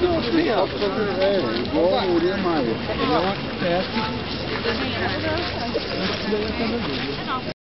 Não, tem alto, é igual a Uriah Maia. Ele é um teste.